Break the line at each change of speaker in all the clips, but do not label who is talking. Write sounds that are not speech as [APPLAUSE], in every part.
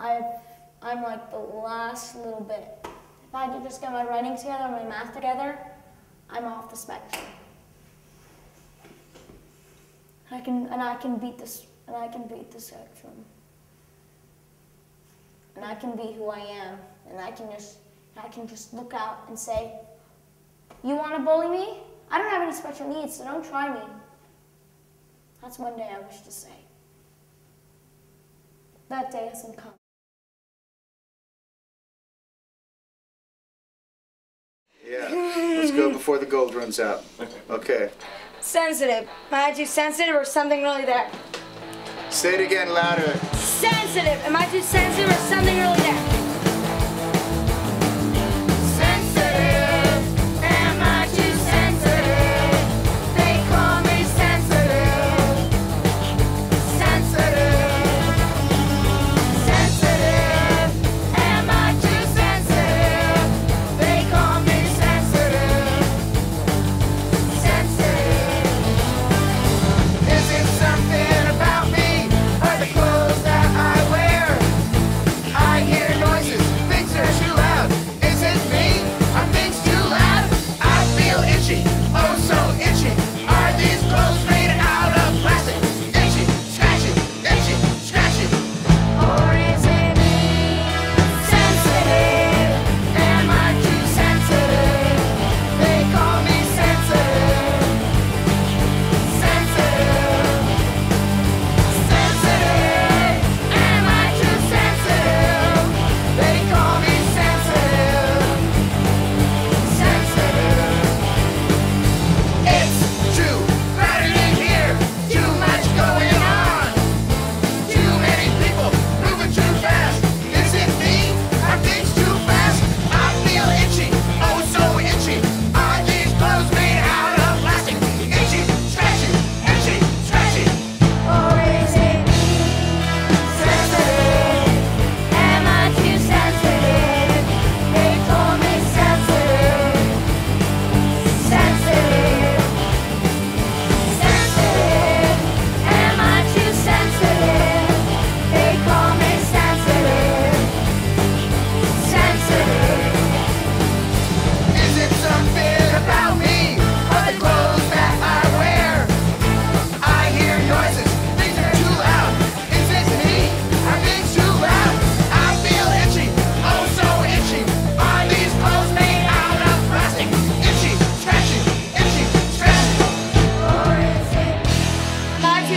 I've, I'm like the last little bit. If I could just get my writing together and my math together, I'm off the spectrum. I can and I can beat this and I can beat the spectrum. And I can be who I am. And I can just I can just look out and say, You wanna bully me? I don't have any special needs, so don't try me. That's one day I wish to say. That day hasn't come.
Let's go mm. before the gold runs out. Okay.
Sensitive. Am I too sensitive or something really there?
Say it again louder.
Sensitive. Am I too sensitive or something really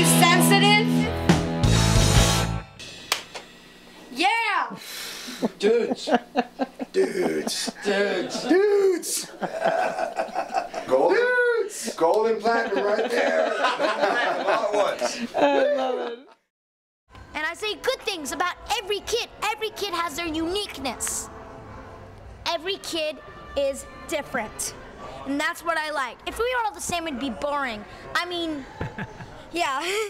Am I too sensitive? Yeah!
Dudes.
Dudes.
Dudes.
Dudes.
Golden,
Dudes.
golden platinum right there.
All at once.
And I say good things about every kid. Every kid has their uniqueness. Every kid is different. And that's what I like. If we were all the same, it'd be boring. I mean, yeah. [LAUGHS]